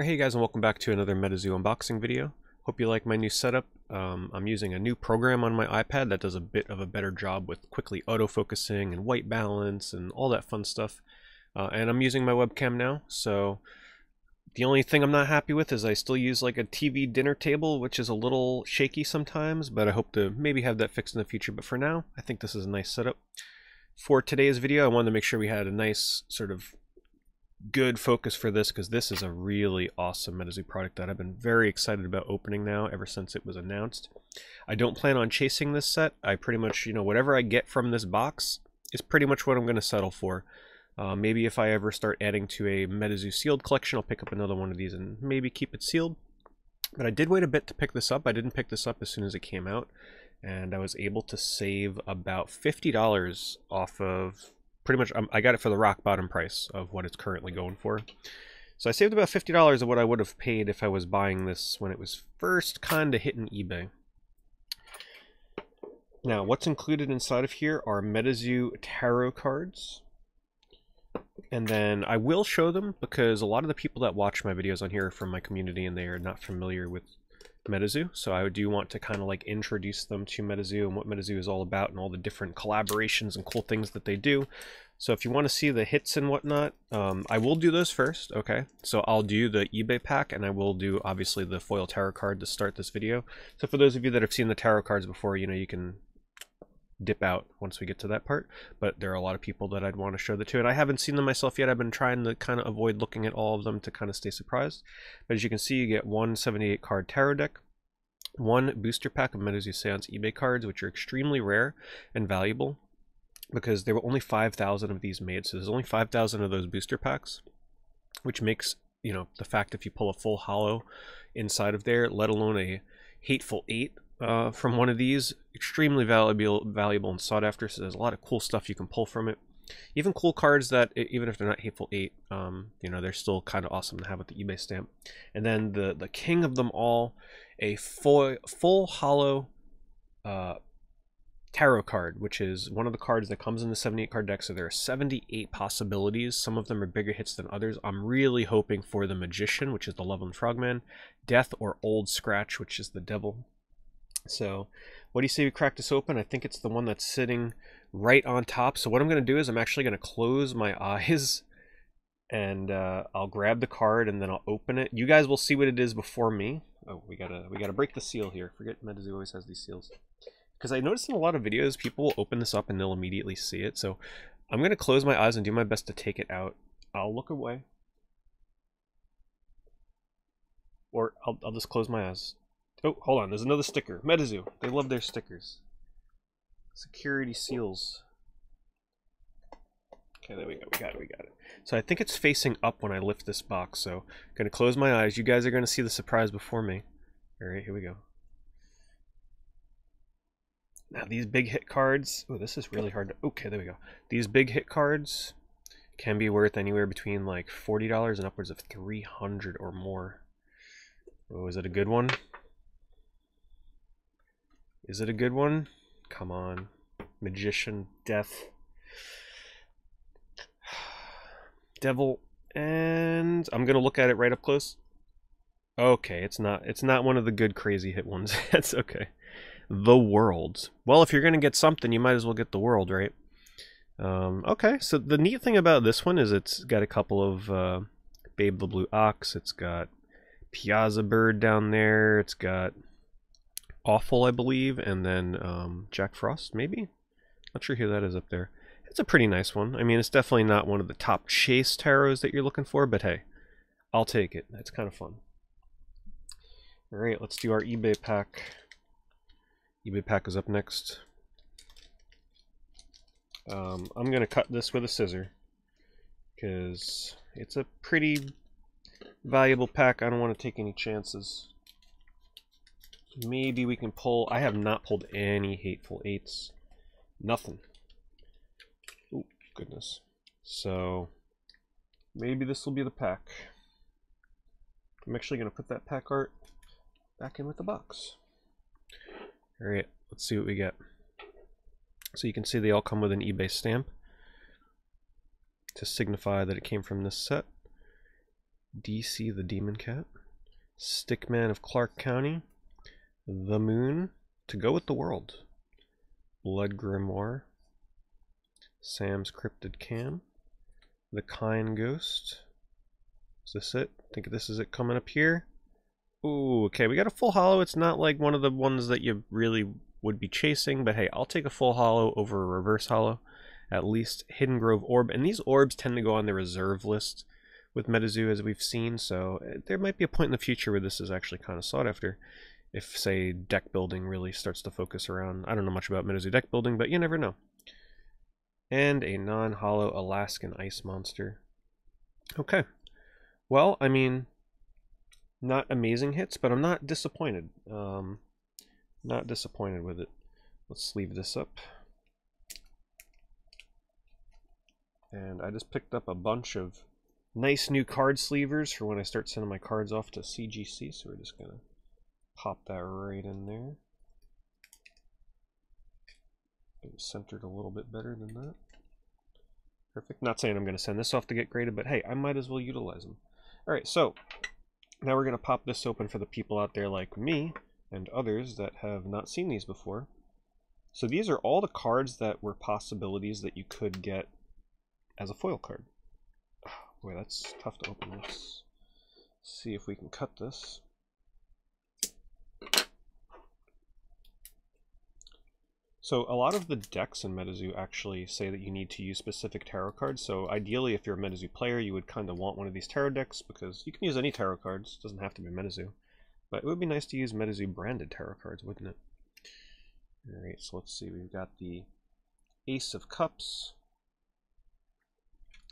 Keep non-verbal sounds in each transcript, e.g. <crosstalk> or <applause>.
Hey guys and welcome back to another MetaZoo unboxing video. Hope you like my new setup. Um, I'm using a new program on my iPad that does a bit of a better job with quickly autofocusing and white balance and all that fun stuff. Uh, and I'm using my webcam now, so the only thing I'm not happy with is I still use like a TV dinner table, which is a little shaky sometimes, but I hope to maybe have that fixed in the future. But for now, I think this is a nice setup. For today's video, I wanted to make sure we had a nice sort of good focus for this because this is a really awesome MetaZoo product that I've been very excited about opening now ever since it was announced. I don't plan on chasing this set. I pretty much, you know, whatever I get from this box is pretty much what I'm going to settle for. Uh, maybe if I ever start adding to a MetaZoo sealed collection, I'll pick up another one of these and maybe keep it sealed. But I did wait a bit to pick this up. I didn't pick this up as soon as it came out. And I was able to save about $50 off of pretty much um, I got it for the rock bottom price of what it's currently going for. So I saved about $50 of what I would have paid if I was buying this when it was first kind of hitting eBay. Now, what's included inside of here are MetaZoo tarot cards. And then I will show them because a lot of the people that watch my videos on here are from my community and they are not familiar with MetaZoo. So I do want to kind of like introduce them to MetaZoo and what MetaZoo is all about and all the different collaborations and cool things that they do. So if you want to see the hits and whatnot, um, I will do those first, okay? So I'll do the eBay pack and I will do obviously the foil tarot card to start this video. So for those of you that have seen the tarot cards before, you know, you can dip out once we get to that part. But there are a lot of people that I'd want to show the to, and I haven't seen them myself yet. I've been trying to kind of avoid looking at all of them to kind of stay surprised. But as you can see, you get one 78 card tarot deck, one booster pack of MetaZoo Seance eBay cards, which are extremely rare and valuable because there were only 5,000 of these made. So there's only 5,000 of those booster packs, which makes, you know, the fact if you pull a full holo inside of there, let alone a Hateful Eight uh, from one of these. Extremely valuable, valuable and sought after. So there's a lot of cool stuff you can pull from it. Even cool cards that, even if they're not Hateful Eight, um, you know, they're still kind of awesome to have with the eBay stamp. And then the the king of them all, a full full holo uh, tarot card, which is one of the cards that comes in the 78 card deck. So there are 78 possibilities. Some of them are bigger hits than others. I'm really hoping for the Magician, which is the Loveland Frogman, Death or Old Scratch, which is the Devil, so what do you say we crack this open? I think it's the one that's sitting right on top. So what I'm going to do is I'm actually going to close my <laughs> eyes and uh, I'll grab the card and then I'll open it. You guys will see what it is before me. Oh, we gotta we gotta break the seal here. Forget MetaZoo always has these seals. Because I noticed in a lot of videos, people will open this up and they'll immediately see it. So I'm gonna close my eyes and do my best to take it out. I'll look away. Or I'll, I'll just close my eyes. Oh, hold on. There's another sticker. MetaZoo. They love their stickers. Security seals. Okay, there we go. We got it. We got it. So I think it's facing up when I lift this box. So I'm going to close my eyes. You guys are going to see the surprise before me. All right, here we go. Now these big hit cards. Oh, this is really hard to. Okay, there we go. These big hit cards can be worth anywhere between like $40 and upwards of 300 or more. Oh, is it a good one? Is it a good one? Come on. Magician, Death, <sighs> Devil, and I'm gonna look at it right up close. Okay, it's not it's not one of the good crazy hit ones. <laughs> That's okay. The World. Well, if you're gonna get something, you might as well get the World, right? Um, okay, so the neat thing about this one is it's got a couple of uh, Babe the Blue Ox. It's got Piasa Bird down there. It's got Awful, I believe, and then um, Jack Frost, maybe? Not sure who that is up there. It's a pretty nice one. I mean, it's definitely not one of the top chase tarots that you're looking for, but hey, I'll take it. It's kind of fun. All right, let's do our eBay pack. eBay pack is up next. Um, I'm going to cut this with a scissor because it's a pretty valuable pack. I don't want to take any chances. Maybe we can pull... I have not pulled any Hateful Eights. Nothing. Oh, goodness. So, maybe this will be the pack. I'm actually going to put that pack art back in with the box. Alright, let's see what we get. So you can see they all come with an eBay stamp to signify that it came from this set. DC the Demon Cat, Stickman of Clark County, The Moon, To Go With the World, Blood Grimoire, Sam's Cryptid Cam, The Kind Ghost. Is this it? I think this is it coming up here. Ooh, okay, we got a full holo. It's not like one of the ones that you really would be chasing, but hey, I'll take a full holo over a reverse holo. At least Hidden Grove Orb. And these orbs tend to go on the reserve list with MetaZoo as we've seen, so eh, there might be a point in the future where this is actually kind of sought after. If, say, deck building really starts to focus around... I don't know much about MetaZoo deck building, but you never know. And a non-holo Alaskan Ice Monster. Okay. Well, I mean, not amazing hits, but I'm not disappointed. Um, not disappointed with it. Let's sleeve this up. And I just picked up a bunch of nice new card sleevers for when I start sending my cards off to CGC. So we're just to pop that right in there. Get centered a little bit better than that. Perfect. Not saying I'm going to send this off to get graded, but hey, I might as well utilize them. All right, so now we're going to pop this open for the people out there like me and others that have not seen these before. So these are all the cards that were possibilities that you could get as a foil card. <sighs> Boy, that's tough to open. Let's see if we can cut this. So a lot of the decks in MetaZoo actually say that you need to use specific tarot cards. So ideally, if you're a MetaZoo player, you would kind of want one of these tarot decks because you can use any tarot cards. It doesn't have to be MetaZoo. But it would be nice to use MetaZoo branded tarot cards, wouldn't it? Alright, so let's see. We've got the Ace of Cups,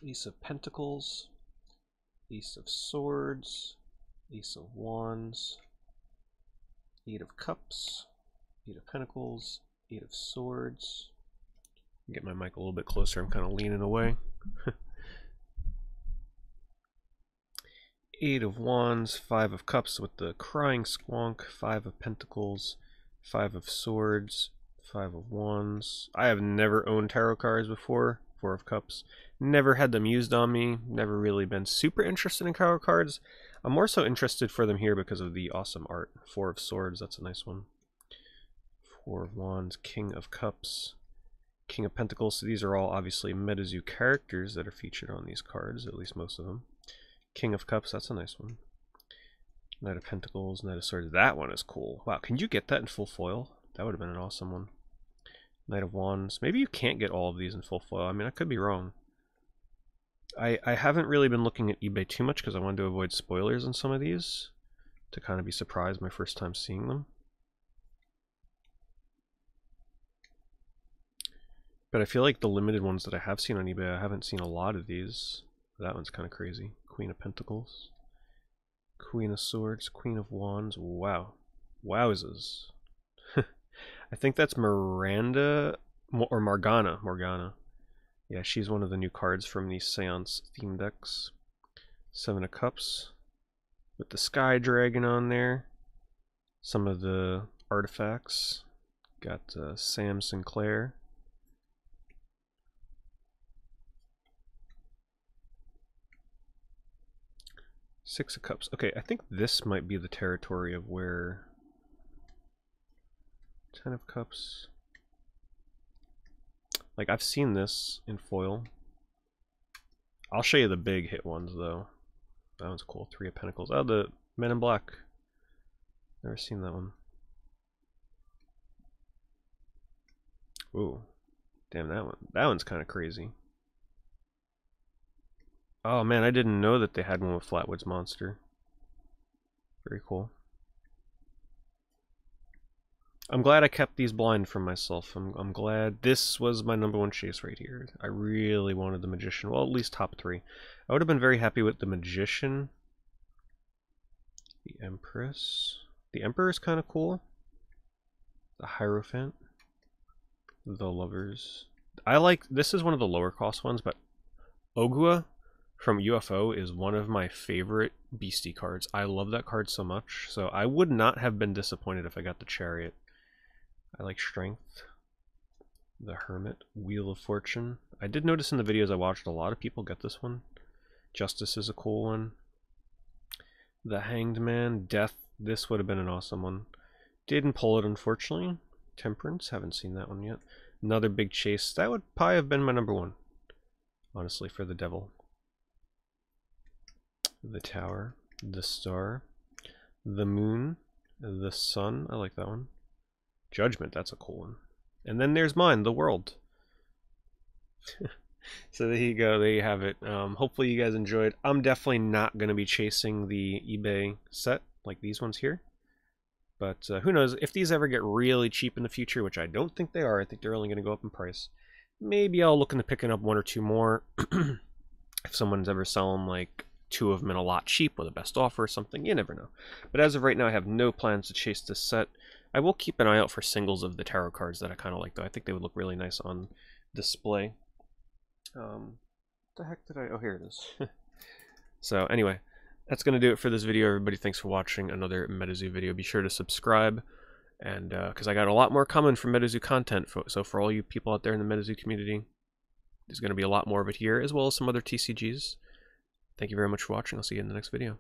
Ace of Pentacles, Ace of Swords, Ace of Wands, Eight of Cups, Eight of Pentacles, Eight of Swords. Get my mic a little bit closer, I'm kind of leaning away. <laughs> Eight of Wands, Five of Cups with the Crying Squonk, Five of Pentacles, Five of Swords, Five of Wands. I have never owned tarot cards before. Four of Cups. Never had them used on me. Never really been super interested in tarot cards. I'm more so interested for them here because of the awesome art. Four of Swords, that's a nice one. Four of Wands, King of Cups, King of Pentacles. So these are all obviously MetaZoo characters that are featured on these cards, at least most of them. King of Cups, that's a nice one. Knight of Pentacles, Knight of Swords. That one is cool. Wow, can you get that in full foil? That would have been an awesome one. Knight of Wands. Maybe you can't get all of these in full foil. I mean, I could be wrong. I, I haven't really been looking at eBay too much because I wanted to avoid spoilers on some of these to kind of be surprised my first time seeing them. But I feel like the limited ones that I have seen on eBay, I haven't seen a lot of these. That one's kind of crazy. Queen of Pentacles. Queen of Swords, Queen of Wands. Wow. Wowzers. <laughs> I think that's Miranda or Morgana. Morgana. Yeah, she's one of the new cards from the Seance theme decks. Seven of Cups with the Sky Dragon on there. Some of the artifacts. Got uh, Sam Sinclair. Six of Cups. Okay, I think this might be the territory of where Ten of Cups. Like, I've seen this in foil. I'll show you the big hit ones, though. That one's cool. Three of Pentacles. Oh, the Men in Black. Never seen that one. Ooh. Damn, that one. That one's kind of crazy. Oh, man, I didn't know that they had one with Flatwoods Monster. Very cool. I'm glad I kept these blind for myself. I'm, I'm glad this was my number one chase right here. I really wanted the Magician. Well, at least top three. I would have been very happy with the Magician. The Empress. The Emperor is kind of cool. The Hierophant. The Lovers. I like, this is one of the lower cost ones, but Ogua from UFO is one of my favorite beastie cards. I love that card so much. So I would not have been disappointed if I got the Chariot. I like Strength, the Hermit, Wheel of Fortune. I did notice in the videos I watched a lot of people get this one. Justice is a cool one. The Hanged Man, Death. This would have been an awesome one. Didn't pull it, unfortunately. Temperance, haven't seen that one yet. Another big chase. That would probably have been my number one, honestly, for the devil. The Tower, the Star, the Moon, the Sun. I like that one. Judgment, that's a cool one. And then there's mine, the World. <laughs> so there you go, there you have it. Um, hopefully you guys enjoyed. I'm definitely not going to be chasing the eBay set like these ones here. But uh, who knows, if these ever get really cheap in the future, which I don't think they are, I think they're only going to go up in price. Maybe I'll look into picking up one or two more. <clears throat> if someone's ever selling like two of them in a lot cheap with a best offer or something, you never know. But as of right now, I have no plans to chase this set. I will keep an eye out for singles of the tarot cards that I kind of like, though. I think they would look really nice on display. Um, the heck did I... Oh, here it is. <laughs> so, anyway, that's going to do it for this video, everybody. Thanks for watching another MetaZoo video. Be sure to subscribe, and because uh, I got a lot more coming from MetaZoo content, so for all you people out there in the MetaZoo community, there's going to be a lot more of it here, as well as some other TCGs. Thank you very much for watching. I'll see you in the next video.